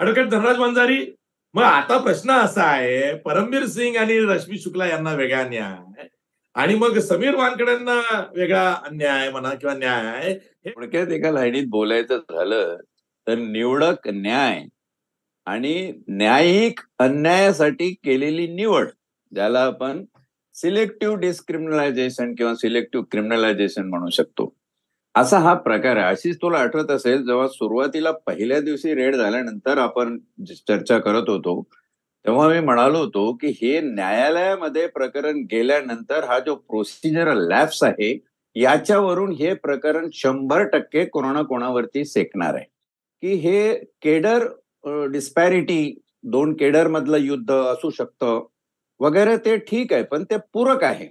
Advocate Dhanraj Vanjari मग आता प्रश्न असा आहे परमबीर सिंग आणि रश्मी शुक्ला यांना वेगळा न्याय आणि मग समीर वानकड्यांना वेगळा अन्याय म्हणा किंवा न्याय थोडक्यात एका लाईनीत बोलायचं झालं तर निवडक न्याय आणि न्यायिक अन्यायासाठी केलेली निवड ज्याला आपण सिलेक्टिव्ह डिस्क्रिमिनलायझेशन किंवा सिलेक्टिव्ह क्रिमिनलायझेशन म्हणू शकतो. असा हा प्रकार आहे. अशीच तुला आठवत असेल जेव्हा सुरुवातीला पहिल्या दिवशी रेड झाल्यानंतर आपण चर्चा करत होतो तेव्हा मी म्हणालो होतो की हे न्यायालयामध्ये प्रकरण गेल्यानंतर हा जो प्रोसिजरल लॅब्स आहे याच्यावरून हे प्रकरण शंभर टक्के कोणा कोणावरती सेकणार आहे. की हे केडर डिस्पॅरिटी दोन केडर मधलं युद्ध असू शकतं वगैरे ते ठीक आहे पण ते पूरक आहे.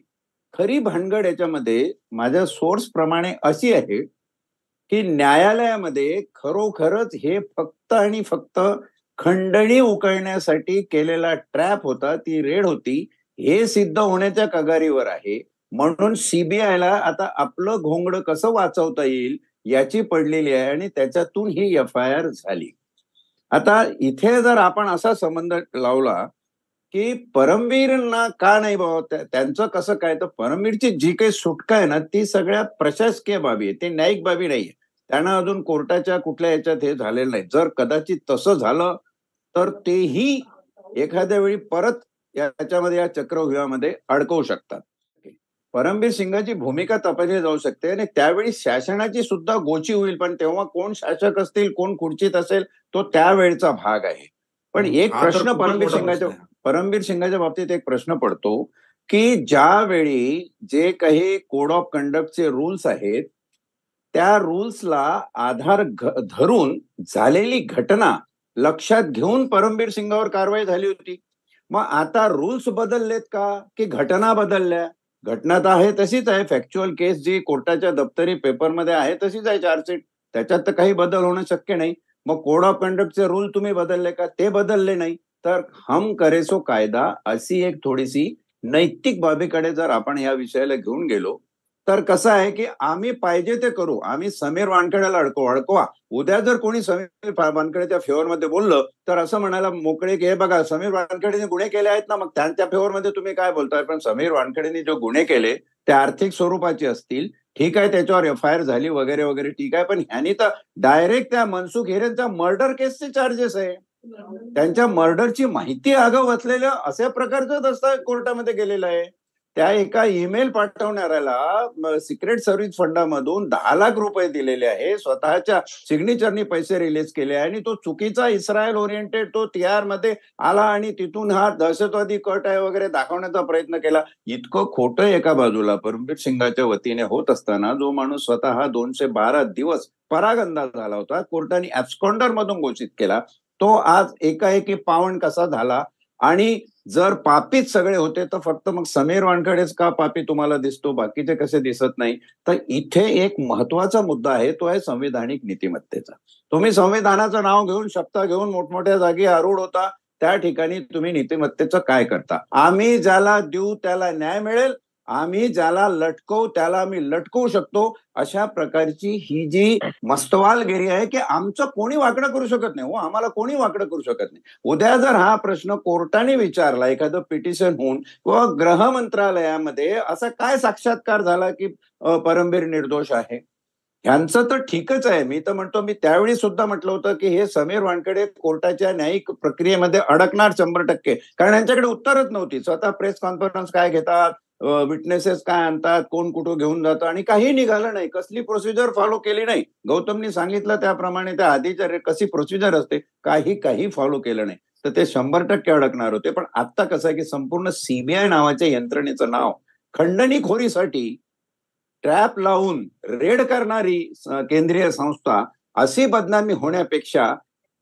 खरी भानगड याच्यामध्ये माझ्या सोर्स प्रमाणे अशी आहे की न्यायालयामध्ये खरोखरच हे फक्त आणि फक्त खंडणी उकळण्यासाठी केलेला ट्रॅप होता ती रेड होती हे सिद्ध होण्याच्या कगारीवर आहे. म्हणून सीबीआयला आता आपलं घोंगड कसं वाचवता येईल याची पडलेली आहे आणि त्याच्यातून ही एफ आय आर झाली. आता इथे जर आपण असा संबंध लावला की परमवीरना का नाही बाबा? त्यांचं कसं काय? तर परमवीरची जी काही सुटका आहे ना ती सगळ्या प्रशासकीय बाबी आहे. ते न्यायिक बाबी नाहीये त्यांना अजून कोर्टाच्या कुठल्या याच्यात हे झालेलं नाही. जर कदाचित तसं झालं तर तेही एखाद्या वेळी परत याच्यामध्ये या चक्रव्यूहामध्ये अडकवू शकतात. परमबीर सिंगाची भूमिका तपासली जाऊ शकते आणि त्यावेळी शासनाची सुद्धा गोची होईल. पण तेव्हा कोण शासक असतील कोण खुर्चीत असेल तो त्यावेळचा भाग आहे. पण एक प्रश्न परमबीर सिंगाच्या परमबीर सिंगाच्या बाबतीत एक प्रश्न पडतो की ज्यावेळी जे काही कोड ऑफ कंडक्टचे रूल्स आहेत त्या रूल्सला आधार धरून झालेली घटना लक्षात घेऊन परमबीर सिंगावर कारवाई झाली होती. मग आता रूल्स बदललेत का? की घटना बदलल्या? घटना तर आहे तशीच आहे. फॅक्च्युअल केस जी कोर्टाच्या दप्तरी पेपरमध्ये आहे तशीच आहे चार्जशीट त्याच्यात तर काही बदल होणं शक्य नाही. मग कोड ऑफ कंडक्टचे रूल तुम्ही बदलले का? ते बदलले नाही. तर हम करेसो कायदा अशी एक थोडीशी नैतिक बाबीकडे जर आपण या विषयाला घेऊन गेलो तर कसं आहे की आम्ही पाहिजे ते करू. आम्ही समीर वानखेड्याला अडको अडकवा. उद्या जर कोणी समीर वानखेड्याच्या फेवरमध्ये बोललं तर असं म्हणायला मोकळे की हे बघा समीर वानखेडेने गुन्हे केले आहेत ना मग त्यांच्या फेवरमध्ये तुम्ही काय बोलताय? पण समीर वानखेडेने जो गुन्हे केले ते आर्थिक स्वरूपाचे असतील. ठीक आहे त्याच्यावर एफ आय आर झाली वगैरे वगैरे. ठीक आहे पण ह्यांनी तर डायरेक्ट त्या मनसुख हिरेनचा मर्डर केसचे चार्जेस आहे. त्यांच्या मर्डरची माहिती आगाऊ असलेल्या अशा प्रकारचं दस्तावेज कोर्टामध्ये गेलेलं आहे. त्या एका ईमेल पाठवणाऱ्याला सिक्रेट सर्व्हिस फंडामधून दहा लाख रुपये दिलेले आहे. स्वतःच्या सिग्नेचरनी पैसे रिलीज केले आहे आणि तो चुकीचा इस्रायल ओरिएंटेड तो टीआरमध्ये आला आणि तिथून हा दहशतवादी कट आहे वगैरे दाखवण्याचा प्रयत्न केला. इतकं खोटं एका बाजूला. परमबीर सिंगाच्या वतीने होत असताना जो माणूस स्वतः दोनशे बारा दिवस परागंदा झाला होता कोर्टाने ऍब्स्कॉन्डर मधून घोषित केला. तो आज एकाएकी पावन कसा झाला? आणि जर पापीच सगळे होते तर फक्त मग समीर वानखडेच का पापी तुम्हाला दिसतो? बाकीचे कसे दिसत नाही? तर इथे एक महत्त्वाचा मुद्दा आहे तो आहे संविधानिक नीतिमत्तेचा. तुम्ही संविधानाचं नाव घेऊन शब्द घेऊन मोठमोठ्या जागी आरूढ होता त्या ठिकाणी तुम्ही नीतिमत्तेचं काय करता? आम्ही ज्याला देऊ त्याला न्याय मिळेल आम्ही ज्याला लटकवू त्याला आम्ही लटकवू शकतो. अशा प्रकारची ही जी मस्तवालगिरी आहे की आमचं कोणी वाकडं करू शकत नाही. हो आम्हाला कोणी वाकडं करू शकत नाही. उद्या जर हा प्रश्न कोर्टाने विचारला एखादं पिटिशन होऊन किंवा गृह मंत्रालयामध्ये असा काय साक्षात्कार झाला की परमबीर निर्दोष आहे? ह्यांचं तर ठीकच आहे. मी तर म्हणतो मी त्यावेळी सुद्धा म्हटलं होतं की हे समीर वानकडे कोर्टाच्या न्यायिक प्रक्रियेमध्ये अडकणार शंभर टक्के. कारण यांच्याकडे उत्तरच नव्हती. स्वतः प्रेस कॉन्फरन्स काय घेतात? विटनेसेस काय आणतात कोण कुठं घेऊन जातं आणि काही निघालं नाही. कसली प्रोसिजर फॉलो केली नाही. गौतमनी सांगितलं त्याप्रमाणे त्या आधीच्या कशी प्रोसिजर असते काही काही फॉलो केलं नाही. तर ते शंभर टक्के अडकणार होते. पण आता कसं आहे की संपूर्ण सीबीआय नावाच्या यंत्रणेचं नाव खंडणीखोरीसाठी ट्रॅप लावून रेड करणारी केंद्रीय संस्था अशी बदनामी होण्यापेक्षा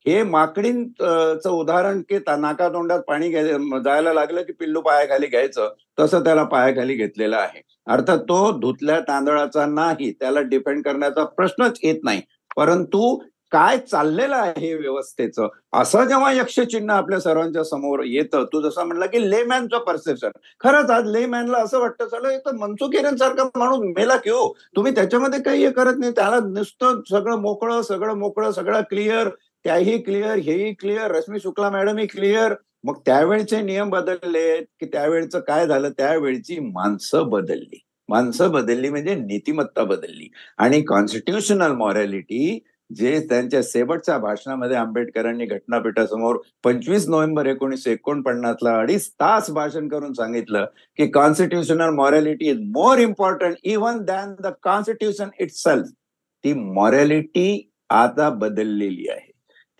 हे माकडींचं उदाहरण की नाकातोंडात पाणी जायला लागलं की पिल्लू पायाखाली घ्यायचं तसं त्याला पायाखाली घेतलेलं आहे. अर्थात तो धुतल्या तांदळाचा नाही त्याला डिपेंड करण्याचा प्रश्नच येत नाही. परंतु काय चाललेलं आहे व्यवस्थेचं? असं जेव्हा यक्षचिन्ह आपल्या सर्वांच्या समोर येतं तू जसं म्हणला की लेमॅनचं परसेप्शन खरंच आज लेमॅनला असं वाटतं चालू तर मनसुख सारखा माणूस मेला की हो. तुम्ही त्याच्यामध्ये काही हे करत नाही त्याला नुसतं सगळं मोकळं सगळं मोकळं सगळं क्लिअर त्याही क्लिअर हेही क्लिअर रश्मी शुक्ला मॅडम ही क्लिअर मग त्यावेळचे नियम बदलले की त्यावेळचं काय झालं? त्यावेळची माणसं बदलली. माणसं बदलली म्हणजे नीतिमत्ता बदलली. आणि कॉन्स्टिट्युशनल मॉरॅलिटी जे त्यांच्या शेवटच्या भाषणामध्ये आंबेडकरांनी घटनापीठासमोर पंचवीस नोव्हेंबर एकोणीसशे एकोणपन्नासला अडीच तास भाषण करून सांगितलं की constitutional morality is more important even than the constitution itself ती मॉरॅलिटी आता बदललेली आहे.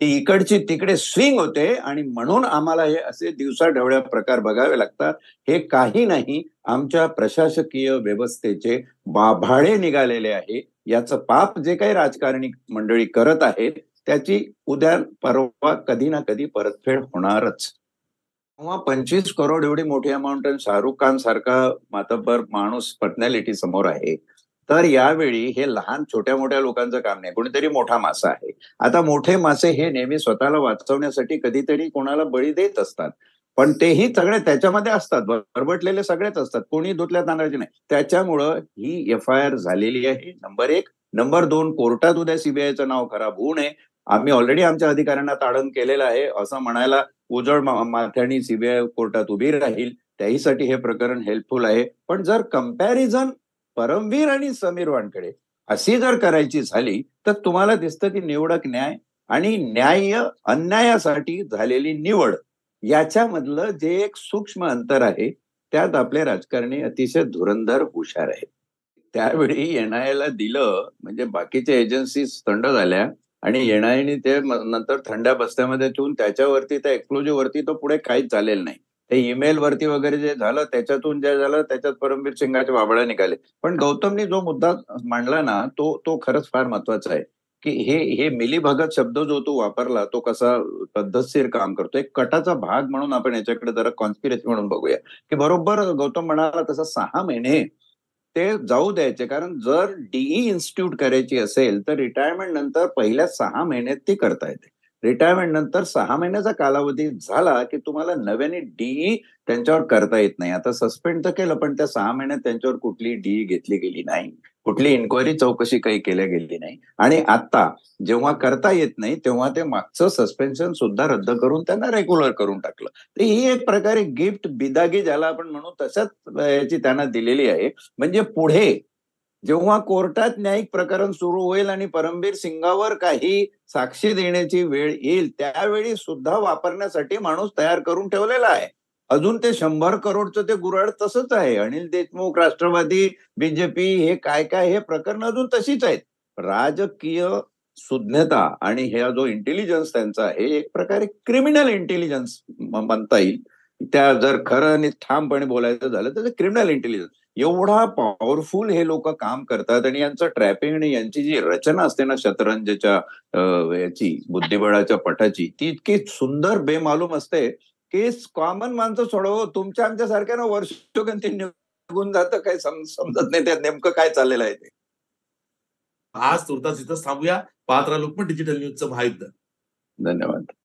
ती इकडची तिकडे स्विंग होते आणि म्हणून आम्हाला हे असे दिवसा ढवळ्या प्रकार बघावे लागतात. हे काही नाही आमच्या प्रशासकीय व्यवस्थेचे बाभाळे निघालेले आहे. याचं पाप जे काही राजकारणी मंडळी करत आहेत त्याची उद्या परवा कधी ना कधी परतफेड होणारच. तेव्हा पंचवीस करोड एवढी मोठी अमाऊंट शाहरुख खान सारखा मातब्बर माणूस पर्सनॅलिटी समोर आहे. तर यावेळी हे लहान छोट्या मोठ्या लोकांचं काम नाही. कोणीतरी मोठा मासा आहे. आता मोठे मासे हे नेहमी स्वतःला वाचवण्यासाठी कधीतरी कोणाला बळी देत असतात. पण तेही सगळे त्याच्यामध्ये असतात. बरबटलेले सगळेच असतात. कोणी धुतल्या तांदळाचे नाही. त्याच्यामुळं ही एफ आय आर झालेली आहे. नंबर एक. नंबर दोन. कोर्टात उद्या सीबीआयचं नाव खराब होऊ नये. आम्ही ऑलरेडी आमच्या अधिकाऱ्यांना ताडण केलेलं आहे. असं म्हणायला उजळ माथ्याणी सीबीआय कोर्टात उभी राहील. त्याहीसाठी हे प्रकरण हेल्पफुल आहे. पण जर कंपॅरिझन परमवीर आणि समीर वानकडे अशी जर करायची झाली तर तुम्हाला दिसतं की निवडक न्याय आणि न्याय अन्यायासाठी झालेली निवड याच्यामधलं जे एक सूक्ष्म अंतर आहे त्यात आपले राजकारणी अतिशय धुरंधर हुशार आहेत. त्यावेळी एनआयला दिलं म्हणजे बाकीच्या एजन्सीज थंड झाल्या आणि एनआयने ते नंतर थंड्या बस्त्यामध्ये ठेवून त्याच्यावरती त्या एक्सक्लुजिव्ह वरती तो पुढे काहीच झालेलं नाही. ते ईमेल वरती वगैरे जे झालं त्याच्यातून जे झालं त्याच्यात परमवीर सिंगाचे बाबळ्या निघाले. पण गौतमनी जो मुद्दा मांडला ना तो तो खरंच फार महत्त्वाचा आहे. की हे हे मिलीभगत शब्द जो तू वापरला तो कसा पद्धतशीर काम करतो. एक कटाचा भाग म्हणून आपण याच्याकडे जरा कॉन्स्पिरेसी म्हणून बघूया. की बरोबर गौतम म्हणाला तसा सहा महिने ते जाऊ द्यायचे. कारण जर डीई इन्स्टिट्यूट करायची असेल तर रिटायरमेंट नंतर पहिल्या सहा महिन्यात ती करता येते. रिटायरमेंट नंतर सहा महिन्याचा कालावधी झाला की तुम्हाला नव्याने डीई त्यांच्यावर करता येत नाही. आता सस्पेंड तर केलं पण त्या सहा महिन्यात त्यांच्यावर कुठली डीई घेतली गेली नाही. कुठली इन्क्वायरी चौकशी काही केल्या गेली नाही. आणि आता जेव्हा करता येत नाही तेव्हा ते मागचं सस्पेन्शन सुद्धा रद्द करून त्यांना रेग्युलर करून टाकलं. तर ही एक प्रकारे गिफ्ट बिदागी ज्याला आपण म्हणू तशाच याची त्यांना दिलेली आहे. म्हणजे पुढे जेव्हा कोर्टात न्यायिक प्रकरण सुरू होईल आणि परमबीर सिंगावर काही साक्षी देण्याची वेळ येईल त्यावेळी सुद्धा वापरण्यासाठी माणूस तयार करून ठेवलेला आहे. अजून ते शंभर करोडचं ते गुराड तसंच आहे. अनिल देशमुख राष्ट्रवादी बीजेपी हे काय काय हे प्रकरण अजून तशीच आहेत. राजकीय सुज्ञता आणि ह्या जो इंटेलिजन्स त्यांचा आहे एक प्रकारे क्रिमिनल इंटेलिजन्स म्हणता येईल. त्या जर खरं आणि ठामपणे बोलायचं झालं तर क्रिमिनल इंटेलिजन्स एवढा पॉवरफुल हे लोक काम करतात आणि यांचं ट्रॅपिंग आणि यांची जी रचना असते ना शतरंजच्या याची बुद्धिबळाच्या पटाची ती इतकी सुंदर बेमालूम असते की कॉमन माणसं सोडव तुमच्या आमच्या सारख्या वर्षगंती निघून जातं काही समजत नाही त्यात नेमकं काय चाललेलं आहे ते. आज तुर्तास इथंच थांबूया. पात्रा लोकमत डिजिटल न्यूजचं महायुद्ध. धन्यवाद.